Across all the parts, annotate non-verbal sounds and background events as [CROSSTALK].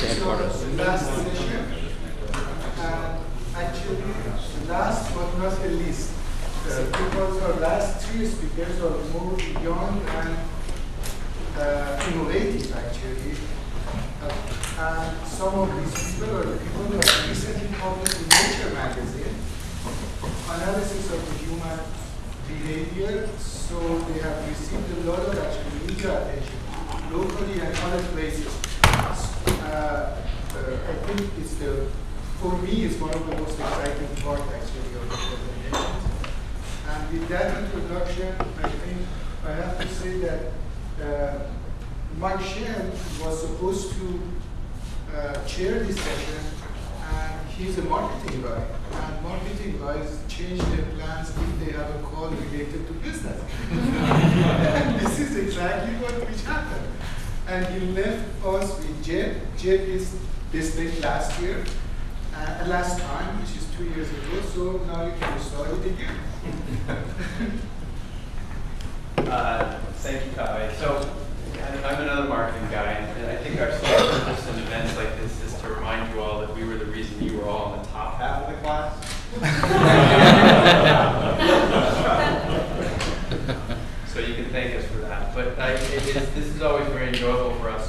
the headquarters. last session. And actually, last but not the least, uh, because our last three speakers are more young and uh, innovative, actually. Uh, and some of these people are the people who have recently published in Nature magazine analysis of the human behavior. So they have received a lot of actually media attention locally and other places. Uh, uh, I think it's the, for me, it's one of the most exciting part actually of the presentation. And with that introduction, I think I have to say that uh, Mike Shen was supposed to uh, chair this session, and he's a marketing guy. And marketing guys change their plans if they have a call related to business. [LAUGHS] and this is exactly what which happened. And he left us with Jeb. Jeb is district last year, uh, last time, which is two years ago. So now you can start it again. Uh, Thank you, Kaveh. So I'm another marketing guy, and I think our sole purpose in events like this is to remind you all that we were the reason you were all in the top half of the class. So you can thank us for it is- this is always very enjoyable for us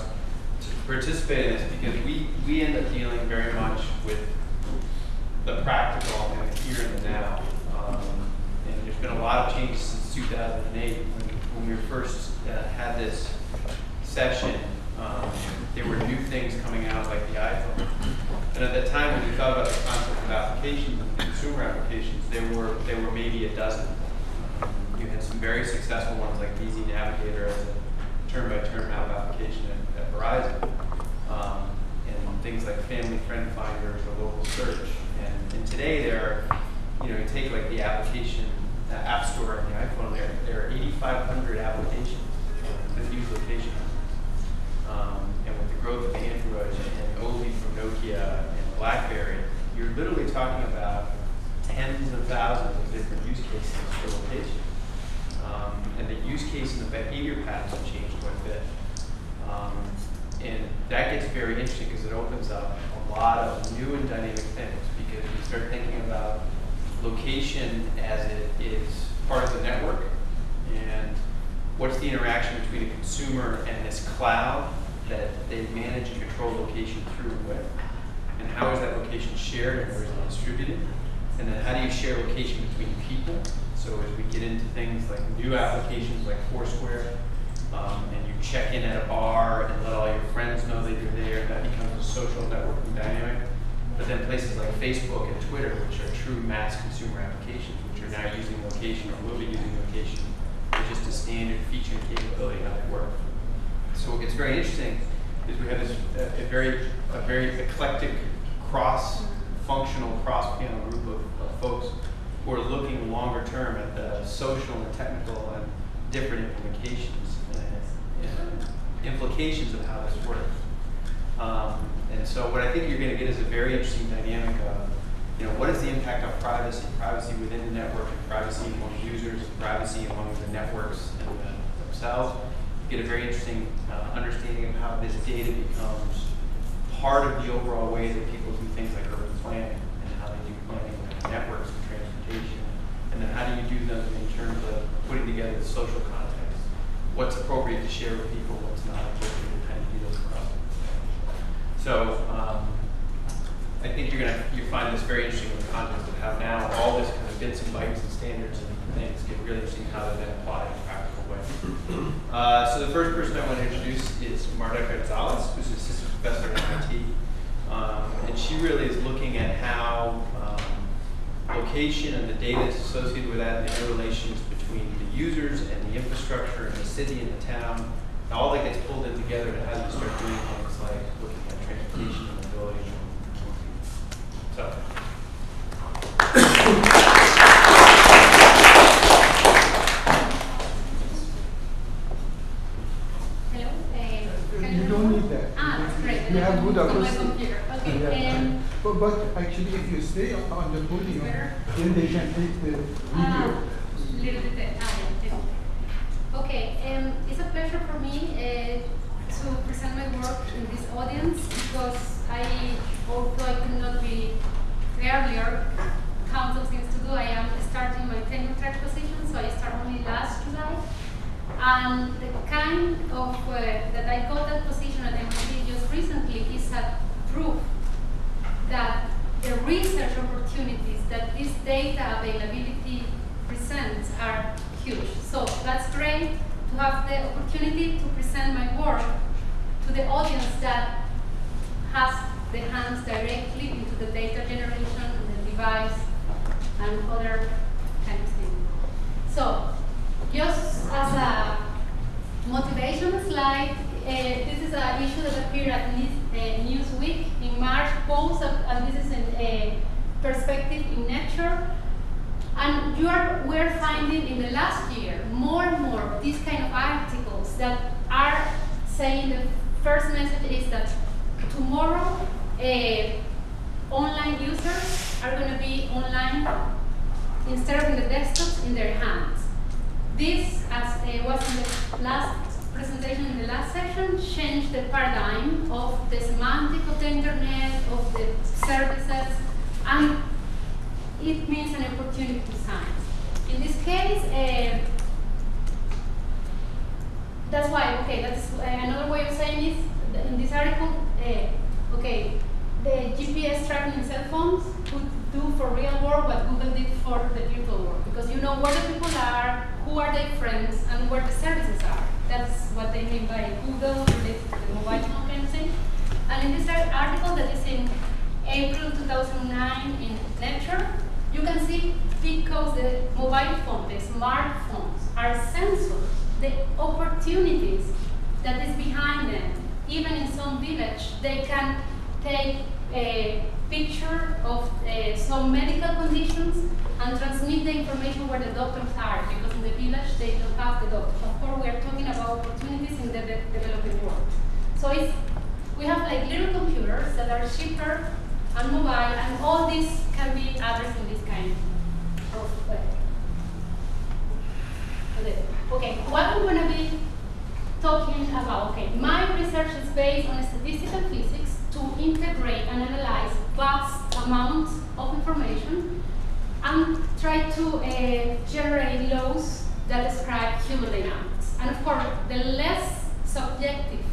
to participate in this because we, we end up dealing very much with the practical and the here and the now. Um, And there's been a lot of changes since 2008 when, we first uh, had this session. um, There were new things coming out like the iPhone. And at that time, when we thought about the concept of applications and consumer applications, there were, there were maybe a dozen. You had some very successful ones like VZ Navigator as a turn-by-turn map application at, at Verizon. Um, and things like Family Friend Finders or Local Search. And, and today there are, you know, you take like the application, uh, App Store on the iPhone, there, there are 8,500 applications that use location. Um, and with the growth of Android and Ovi from Nokia and BlackBerry, you're literally talking about tens of thousands of different use cases for location. Um, and the use case and the behavior patterns have changed quite a bit. Um, and that gets very interesting because it opens up a lot of new and dynamic things because we start thinking about location as it is part of the network and what's the interaction between a consumer and this cloud that they manage and control location through and with? And how is that location shared and where is it distributed? And then how do you share location between people? So as we get into things like new applications like Foursquare, um, and you check in at a bar and let all your friends know that you're there, that becomes a social networking dynamic. But then places like Facebook and Twitter, which are true mass consumer applications, which are now using location or will be using location as just a standard feature and capability how they work. So what gets very interesting is we have this a, a very a very eclectic cross-functional, cross-panel group of, of folks who are looking longer term at the social and technical and different implications and, and implications of how this works. Um, and so what I think you're going to get is a very interesting dynamic of, you know, what is the impact of privacy, privacy within the network, and privacy among users, and privacy among the networks and the, themselves. You get a very interesting uh, understanding of how this data becomes part of the overall way that people do things like urban planning and how they do planning networks and transportation. And then how do you do them in terms of putting together the social context? What's appropriate to share with people, what's not appropriate to kind of do those across. So um, I think you're gonna you find this very interesting in the context of how now all this kind of bits and bytes and standards and things get really interesting how they then apply in a practical way. [CLEARS THROAT] Uh, so the first person I want to introduce is Marta Gonzalez, who's assistant professor at MIT. Um, and she really is looking at how um, location and the data that's associated with that and the interrelations between the users and the infrastructure and the city and the town, and all that gets pulled in together to how you start doing things like looking at transportation and mobility. So, Hello. Uh, can You hear don't me? need that. Ah, that's great. You have good On my acoustic. computer. Okay. Yeah. But, but actually, if you stay on the podium, then they can take the ah, video. little bit. Ah, yeah. Okay. Um, it's a pleasure for me uh, to present my work in this audience because I, although I could not be earlier, count of things to do. I am starting my tenure track position, so I started only last July. And the kind of uh, that I got that position at MIT just recently is a proof that the research opportunities that this data availability presents are huge. So that's great to have the opportunity to present my work to the audience that has the hands directly into the data generation and the device and other kind of things. So, just as a motivation slide, uh, this is an issue that at News- uh, Newsweek in March, both, of- and this is a perspective in nature. And you are, we're finding in the last year more and more these kind of articles that are saying the first message is that tomorrow uh, online users are going to be online instead of in the desktops in their hands. This, as uh, was in the last presentation in the last section, changed the paradigm of the semantic of the internet, of the services, and it means an opportunity to science. In this case, uh, that's why, okay, that's uh, another way of saying is, in this article, uh, okay, the GPS tracking in cell phones could do for real world what Google did for the virtual world. Because you know where the people are, who are their friends, and where the services are. That's what they mean by Google, the, the mobile thing. And in this article that is in April 2009 in Nature, you can see because the mobile phone, the smartphones are sensors, the opportunities that is behind them. Even in some village, they can take a picture of uh, some medical conditions and transmit the information where the doctors are, because in the village they don't have the doctors. We are talking about opportunities in the de- developing world. So it's, we have like little computers that are cheaper and mobile, and all this can be addressed in this kind of way. Okay, what I'm going to be talking about, okay, my research is based on statistical physics to integrate and analyze vast amounts of information and try to uh, generate laws that describe human dynamics. And of course, the less subjective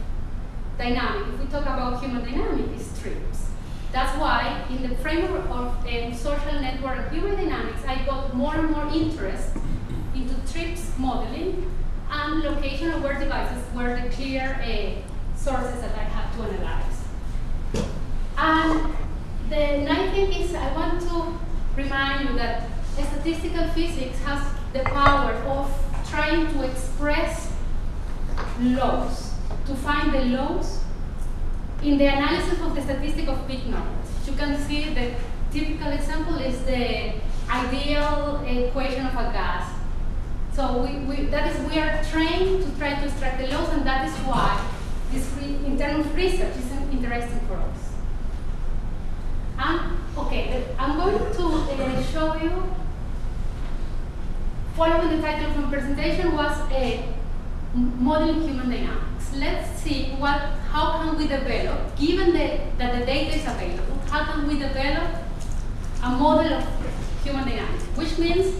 dynamic, if we talk about human dynamic, is trips. That's why in the framework of um, social network and human dynamics, I got more and more interest into trips modeling and location aware devices were the clear uh, sources that I had to analyze. And the ninth thing is I want to remind you that statistical physics has the power of trying to express laws, to find the laws in the analysis of the statistic of big numbers. You can see the typical example is the ideal equation of a gas. So we, we, that is, we are trained to try to extract the laws, and that is why this re, in terms of research is interesting for us. And okay, I'm going to uh, show you. Following the title of my presentation was a modeling human dynamics. Let's see what, how can we develop, given the, that the data is available, how can we develop a model of human dynamics, which means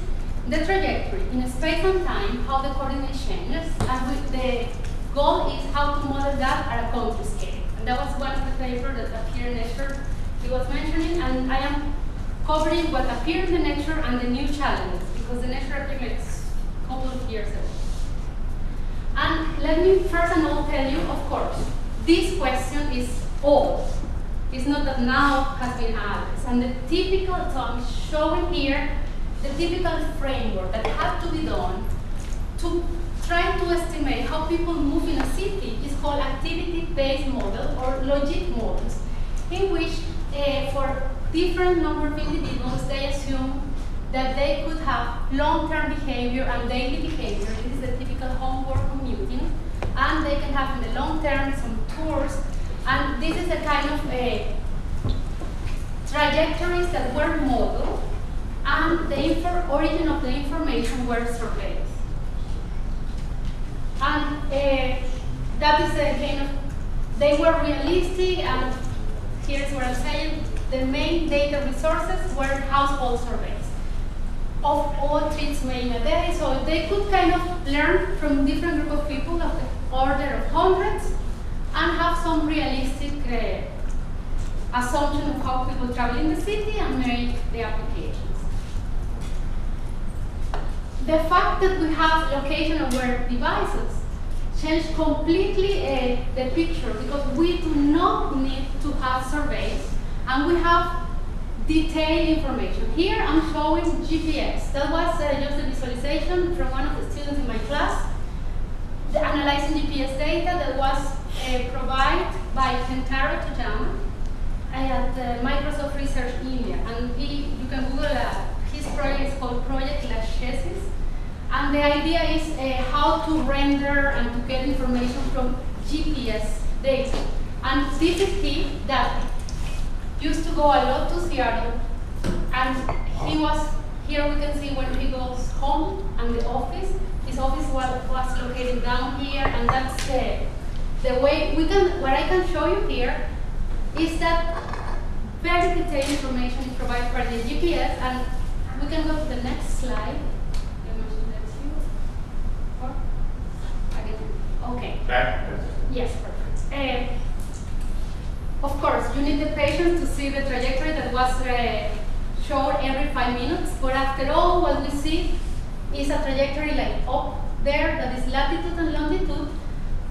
the trajectory in space and time, how the coordinate changes, and we, the goal is how to model that at a country scale. And that was one of the papers that appeared in Nature he was mentioning, and I am covering what appeared in the Nature and the new challenges, because the appeared like a couple of years ago. And let me first and all tell you, of course, this question is old. It's not that now has been addressed. And the typical, so I'm showing here the typical framework that had to be done to try to estimate how people move in a city is called activity-based model or logit models, in which uh, for different number of individuals, they assume that they could have long-term behavior and daily behavior. This is the typical homework commuting. And they can have in the long term some tours. And this is a kind of a trajectories that were modeled and the origin of the information were surveyed. And uh, that is a kind of, they were realistic and here's what I'm saying. The main data resources were household surveys of all trips made in a day. So they could kind of learn from different group of people of the order of hundreds and have some realistic uh, assumption of how people travel in the city and make the applications. The fact that we have location aware devices change completely uh, the picture because we do not need to have surveys and we have detailed information. Here I'm showing GPS. That was uh, just a visualization from one of the students in my class, the analyzing GPS data that was uh, provided by Kentaro Toyama at uh, Microsoft Research India. And he, you can Google uh, his project is called Project Lachesis. And the idea is uh, how to render and to get information from GPS data. And this is he that used to go a lot to Seattle. And he was, here we can see when he goes home and the office. His office was, was located down here and that's the, the way we can, what I can show you here is that very detailed information is provided by the GPS and we can go to the next slide. Okay. Yes, perfect. Uh, of course, you need the patience to see the trajectory that was uh, shown every five minutes, but after all, what we see is a trajectory like up there that is latitude and longitude,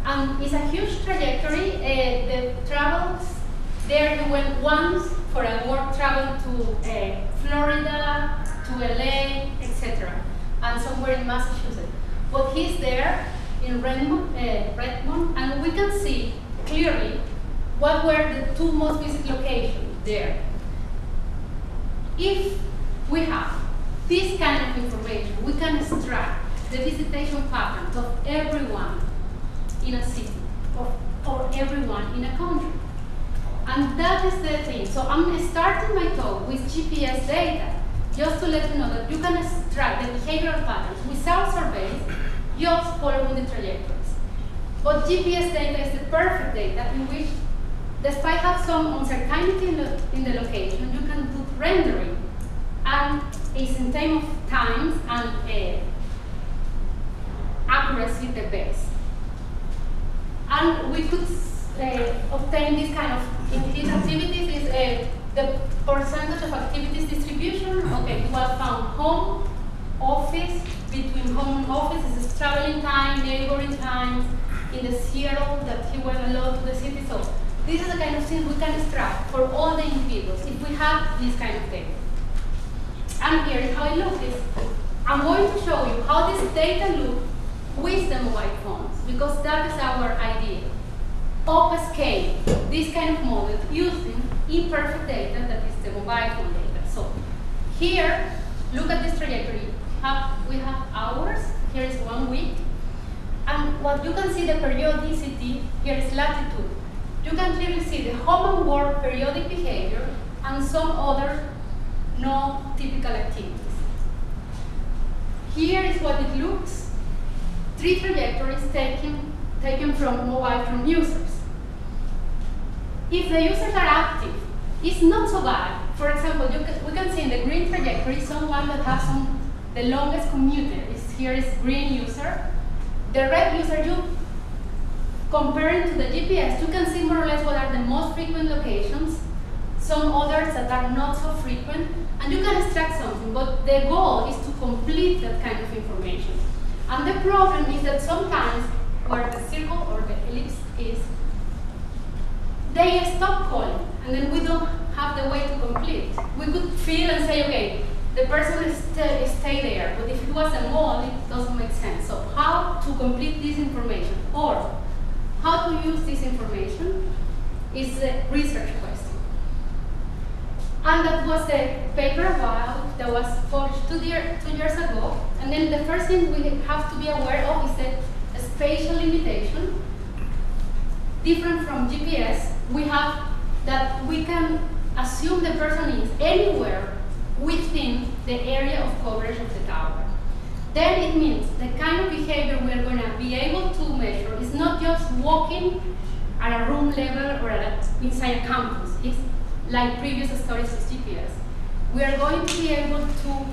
and it's a huge trajectory. Uh, the travels there, you went once for a work travel to uh, Florida, to LA, etc., and somewhere in Massachusetts. But he's there in Redmond, uh, Redmond, and we can see clearly what were the two most visited locations there. If we have this kind of information, we can extract the visitation patterns of everyone in a city or, or everyone in a country. And that is the thing. So I'm starting my talk with GPS data just to let you know that you can extract the behavioral patterns without surveys just following the trajectories. But GPS data is the perfect data in which, despite have some uncertainty in the, in the location, you can do rendering and it's in terms of times and uh, accuracy the best. And we could uh, obtain this kind of, in these activities is uh, the percentage of activities distribution. Okay, you have found home, office, between home and office is traveling time, neighboring times, in the Seattle that he went a lot to the city. So this is the kind of thing we can extract for all the individuals if we have this kind of data. And here is how it looks. I'm going to show you how this data look with the mobile phones, because that is our idea. Upscale this kind of model using imperfect data that is the mobile phone data. So here, look at this trajectory. Have, we have hours, here is one week. And what you can see the periodicity, here is latitude. You can clearly see the home and work periodic behavior and some other non-typical activities. Here is what it looks. Three trajectories taken, taken from mobile phone users. If the users are active, it's not so bad. For example, can, we can see in the green trajectory someone that has some, the longest commuter. Is, here is green user. The red user, you comparing to the GPS, you can see more or less what are the most frequent locations, some others that are not so frequent, and you can extract something, but the goal is to complete that kind of information. And the problem is that sometimes where the circle or the ellipse is, they stop calling, and then we don't have the way to complete. We could feel and say, okay, the person is stay, stay there, but if it was a mall, it doesn't make sense. So how to complete this information, or how to use this information, is a research question. And that was the paper while that was published two, year, two years ago. And then the first thing we have to be aware of is that spatial limitation, different from GPS, we have that we can assume the person is anywhere within the area of coverage of the tower. Then it means the kind of behavior we're going to be able to measure is not just walking at a room level or a, inside a campus. It's like previous stories with GPS. We are going to be able to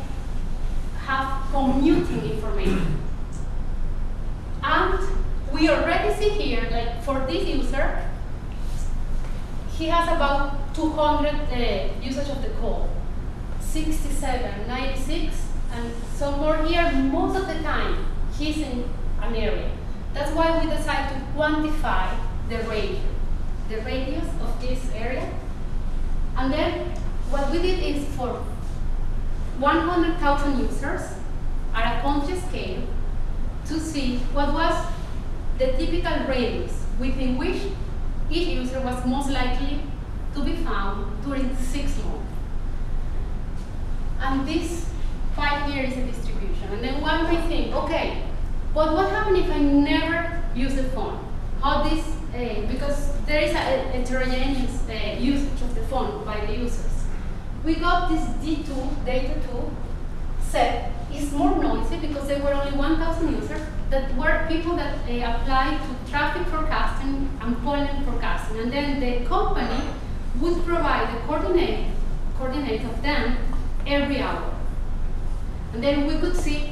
have commuting information. And we already see here, like for this user, he has about 200 uh, usage of the call, 67, 96, and some more here. Most of the time, he's in an area. That's why we decided to quantify the radius, the radius of this area. And then what we did is for 100,000 users at a country scale to see what was the typical radius within which each user was most likely to be found during six months. And this here is a distribution. And then one may think, okay, but what happens if I never use the phone? How this, uh, because there is a, a heterogeneous uh, usage of the phone by the users. We got this D2, data 2 set is more noisy because there were only 1,000 users that were people that uh, applied to traffic forecasting and pollen forecasting. And then the company would provide the coordinate, coordinate of them every hour. And then we could see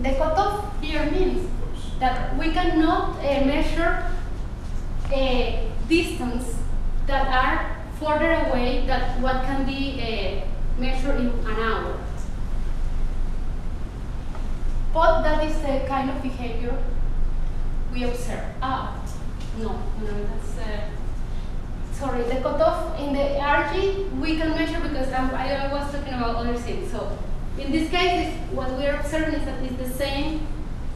the cutoff here means that we cannot uh, measure a distance that are further away than what can be uh, measured in an hour. But that is the kind of behavior we observe. Ah, no, no, that's, uh, sorry, the cutoff in the RG we can measure because I'm, I was talking about other things. So in this case, what we are observing is that it's the same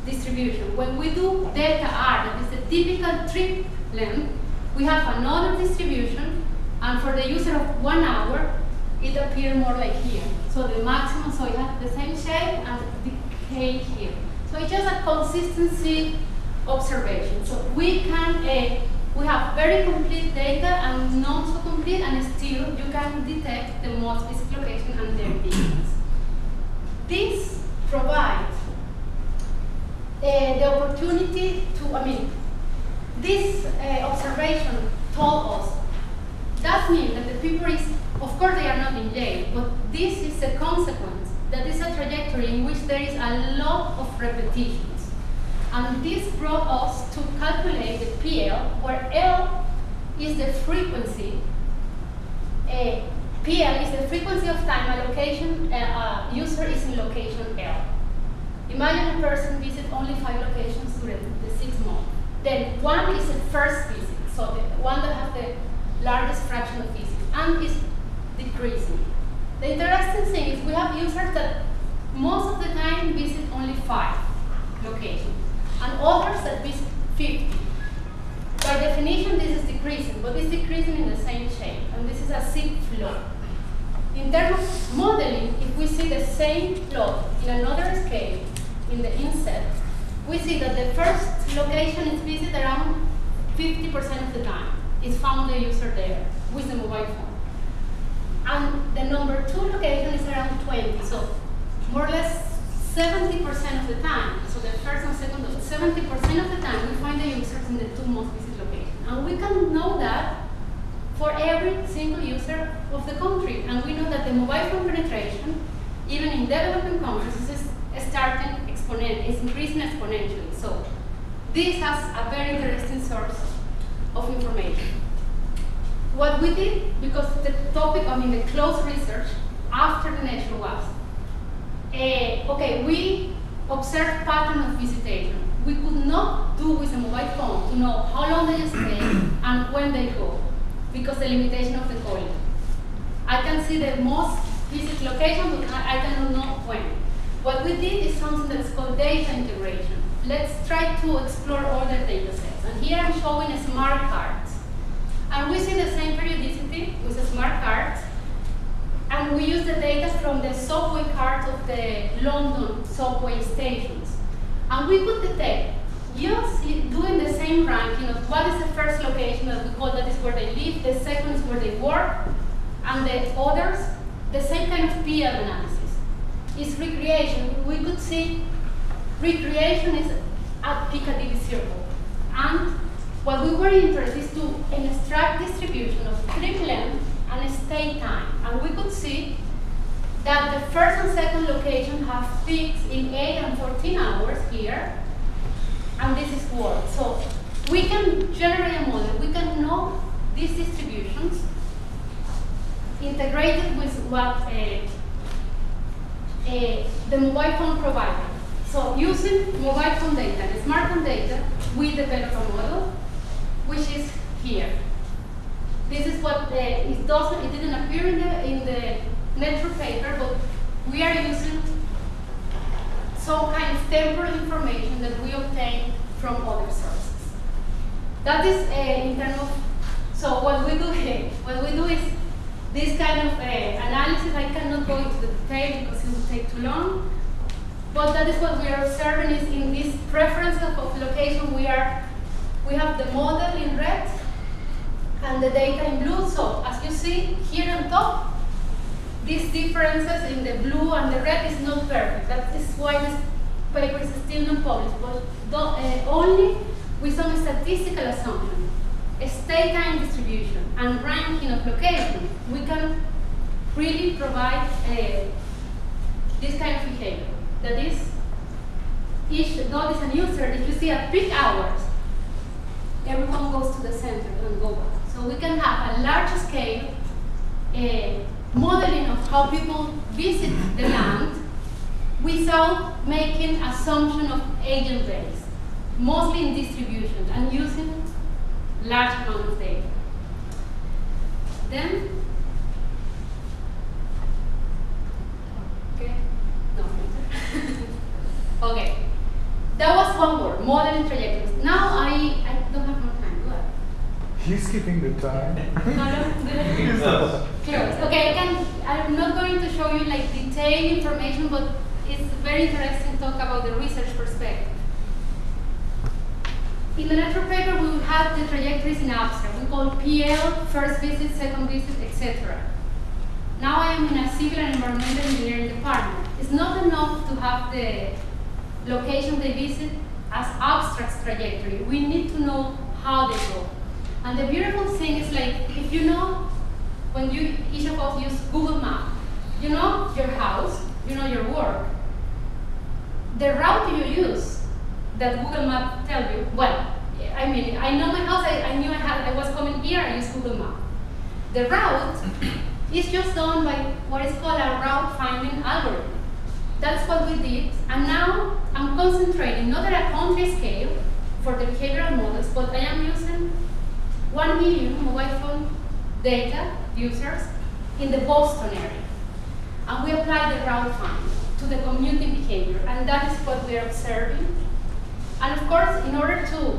distribution. When we do delta R, that is the typical trip length, we have another distribution, and for the user of one hour, it appears more like here. So the maximum, so it has the same shape and decay here. So it's just a consistency observation. So we can, uh, we have very complete data and not so complete, and still you can detect the most visible location and their. This provides uh, the opportunity to, I mean, this uh, observation told us that means that the people is, of course they are not in jail, but this is a consequence, that is a trajectory in which there is a lot of repetitions. And this brought us to calculate the PL, where L is the frequency, uh, PL is the frequency of time a location, uh, a user is in location L. Imagine a person visits only five locations during the six months. Then one is the first visit, so the one that has the largest fraction of visits, and is decreasing. The interesting thing is we have users that most of the time visit only five locations, and others that visit 50. By definition, this is decreasing, but it's decreasing in the same shape, and this is a Zipf law. In terms of modeling, if we see the same plot in another scale, in the inset, we see that the first location is visited around 50% of the time. It's found the user there with the mobile phone. And the number two location is around 20, so more or less 70% of the time, so the first and second, 70% of the time we find the users in the two most visited locations. And we can know that every single user of the country. And we know that the mobile phone penetration, even in developing countries, is starting exponent, is increasing exponentially. So this has a very interesting source of information. What we did, because the topic, I mean the close research after the nature was, uh, okay, we observed pattern of visitation. We could not do with a mobile phone to know how long they stay and when they go, because the limitation of the calling. I can see the most visit location, but I, cannot know when. What we did is something that's called data integration. Let's try to explore all the data sets. And here I'm showing a smart card. And we see the same periodicity with a smart card. And we use the data from the subway cards of the London subway stations. And we could detect, just doing the same ranking of what is the first location that we call that is where they live, the second is where they work, and the others, the same kind of PL analysis is recreation. We could see recreation is at Piccadilly Circle. And what we were interested is to extract distribution of trip length and stay time. And we could see that the first and second location have peaks in 8 and 14 hours here, and this is world. So we can generate a model, we can know these distributions integrated with what uh, uh, the mobile phone provider. So using mobile phone data and smartphone data, we develop a model, which is here. This is what uh, it doesn't, it didn't appear in the in the network paper, but we are using some kind of temporal information that we obtain from other sources. That is uh, in terms of, so what we do here, [LAUGHS] what we do is this kind of uh, analysis, I cannot go into the detail because it will take too long, but that is what we are observing is in this preference of location, we are, we have the model in red and the data in blue. So as you see here on top, these differences in the blue and the red is not perfect. That is why this paper is still not published, but do, uh, only with some statistical assumption, state time distribution, and ranking of location, we can really provide uh, this kind of behavior. That is, each dot is a user. If you see at peak hours, everyone goes to the center and go back. So we can have a large scale uh, modeling of how people visit the land without making assumption of agent base, mostly in distribution and using large amount of data. Then, okay, no, [LAUGHS] okay, that was one word, modeling trajectories. Now I, I don't have more time, do I? He's keeping the time. No, no, Okay, I can. I'm not going to show you like detailed information, but it's very interesting to talk about the research perspective. In the network paper, we will have the trajectories in abstract. We call PL, first visit, second visit, etc. Now I am in a civil and environmental engineering department. It's not enough to have the location they visit as abstract trajectory. We need to know how they go. And the beautiful thing is like, if you know, when you, each of us use Google Map, you know your house, you know your work. The route you use that Google Map tell you, well, I mean, I know my house, I, I knew I, had, I was coming here, I used Google Map. The route [COUGHS] is just done by what is called a route finding algorithm. That's what we did, and now I'm concentrating not at a country scale for the behavioral models, but I am using 1 million mobile phone data users in the Boston area. And we apply the route finding to the commuting behavior, and that is what we are observing. And of course, in order to,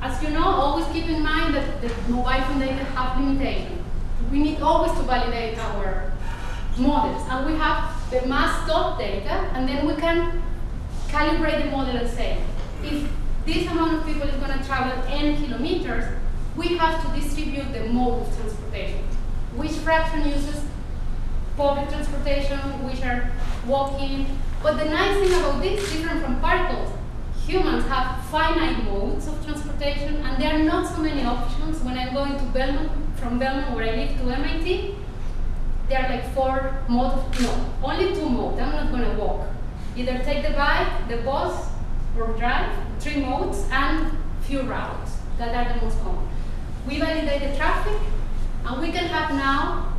as you know, always keep in mind that the mobile phone data have limitations. We need always to validate our models, and we have the MassDOT data, and then we can calibrate the model and say, if this amount of people is going to travel n kilometers, we have to distribute the mode of transportation. Which fraction uses public transportation, which are walking. But the nice thing about this, different from particles, humans have finite modes of transportation, and there are not so many options. When I'm going to Belmont, from Belmont where I live to MIT, there are like four modes, no, only two modes. I'm not going to walk. Either take the bike, the bus, or drive, three modes, and few routes that are the most common. We validate the traffic, and we can have now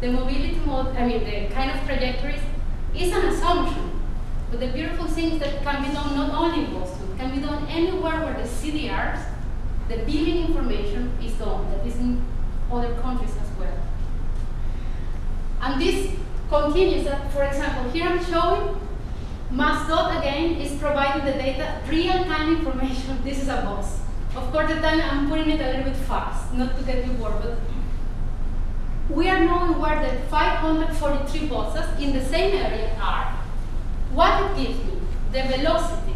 the mobility mode, I mean, the kind of trajectories is an assumption. But the beautiful thing is that can be done not only in Boston, can be done anywhere where the CDRs, the billing information is done, that is in other countries as well. And this continues that, for example, here I'm showing MassDot again is providing the data real-time information. [LAUGHS] This is a bus. Of course, the time I'm putting it a little bit fast, not to get you bored, but we are knowing where the 543 buses in the same area are. What it gives me? The velocity.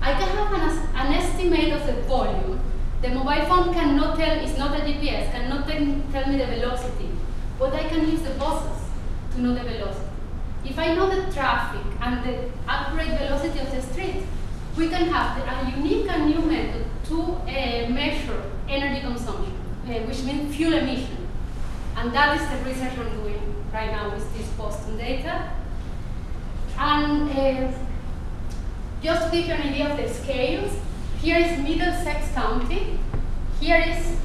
I can have an, an estimate of the volume. The mobile phone cannot tell, it's not a GPS, cannot tell me the velocity, but I can use the buses to know the velocity. If I know the traffic and the accurate velocity of the street, we can have a unique and new method to uh, measure energy consumption, uh, which means fuel emission. And that is the research I'm doing right now with this Boston data. And uh, just to give you an idea of the scales, here is Middlesex County. Here is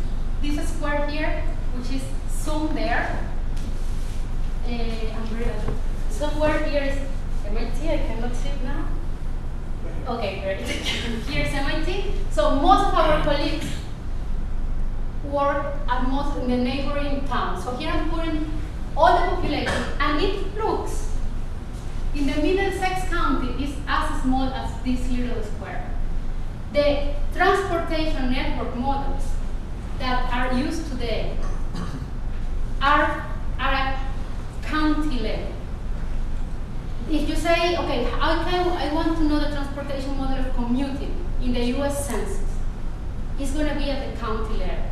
this square here, which is zoomed there. Uh. Somewhere here is MIT, I cannot see it now. Okay, great. Here's MIT. So most of our colleagues work at most in the neighboring towns. So here I'm putting all the population, and it looks in the Middlesex County is as small as this little square. The transportation network models that are used today are, are at county level. If you say, okay, how can I want to know the transportation model of commuting in the US census, it's going to be at the county level.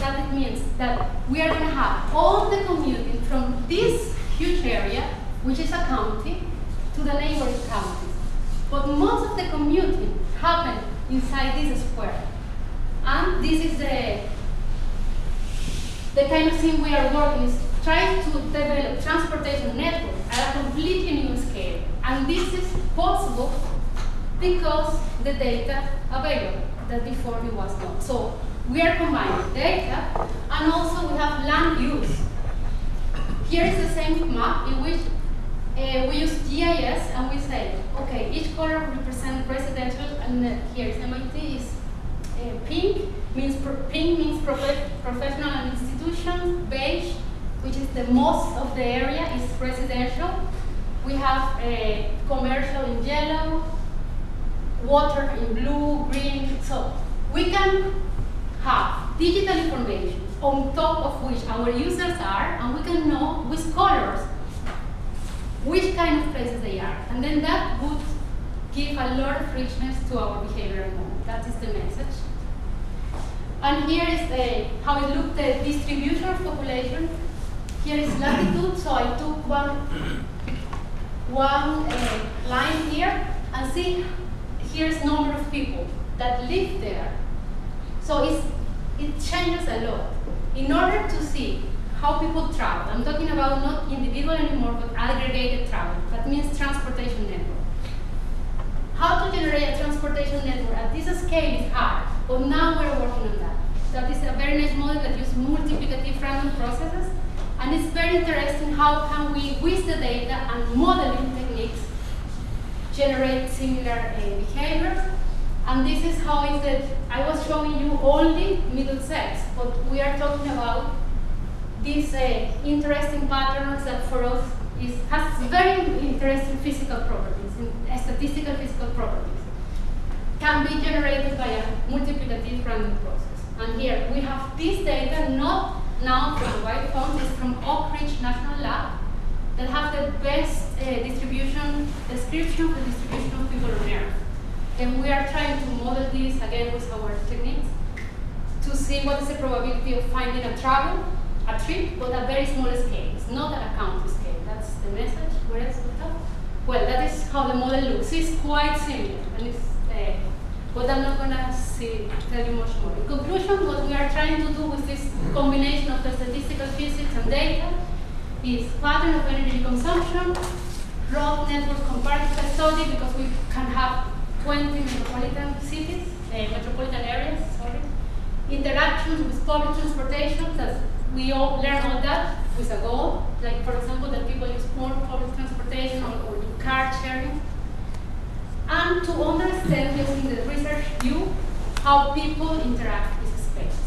That means that we are going to have all the commuting from this huge area, which is a county, to the neighboring counties. But most of the commuting happen inside this square. And this is the, the kind of thing we are working is trying to develop transportation network at a completely new scale. And this is possible because the data available that before it was not. So we are combining data and also we have land use. Here is the same map in which uh, we use GIS and we say, okay, each color represents residential and uh, here is MIT is uh, pink, means pink means prof professional and institutions, beige, which is the most of the area is residential. We have uh, commercial in yellow, water in blue, green, so we can have digital information on top of which our users are, and we can know with colors which kind of places they are. And then that would give a lot of richness to our behavioral model. That is the message. And here is the, how it looked, the distribution of population. Here is latitude, so I took one, one uh, line here, and see, here's number of people that live there. So it's it changes a lot. In order to see how people travel, I'm talking about not individual anymore, but aggregated travel. That means transportation network. How to generate a transportation network at this scale is hard, but now we're working on that. That is a very nice model that uses multiplicative random processes, and it's very interesting how can we, with the data and modeling techniques, generate similar uh, behaviors and this is how is that I was showing you only Middlesex, but we are talking about these uh, interesting patterns that for us is, has very interesting physical properties, statistical physical properties. Can be generated by a multiplicative random process. And here we have this data not now for the White Phone, it's from Oak Ridge National Lab that have the best uh, distribution, description of the distribution of people on Earth. And we are trying to model this again with our techniques to see what is the probability of finding a travel, a trip, but at very small scale. It's not at a county scale. That's the message. Where else? Well, that is how the model looks. It's quite similar, and it's, uh, but I'm not gonna see, tell you much more. In conclusion, what we are trying to do with this combination of the statistical physics and data is pattern of energy consumption, rough network comparative study, because we can have 20 metropolitan cities, uh, metropolitan areas, sorry. Interactions with public transportation, that we all learn all that with a goal, like for example, that people use more public transportation or, or do car sharing. And to understand using the research view how people interact with space.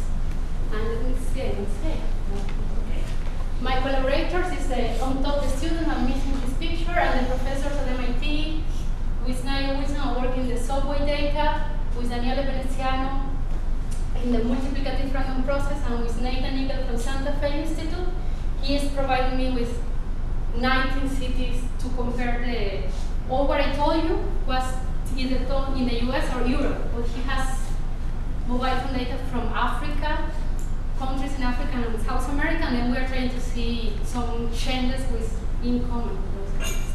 And let me see, I can say. Okay. My collaborators is uh, on top the student, I'm missing this picture, and the professors at MIT, with Nigel Wilson, I work in the subway data, with Daniele Veneziano in the multiplicative random process, and with Nathan Eagle from Santa Fe Institute. He is providing me with 19 cities to compare the, all what I told you was either in the US or Europe, but he has mobile phone data from Africa, countries in Africa and South America, and then we are trying to see some changes with income and those.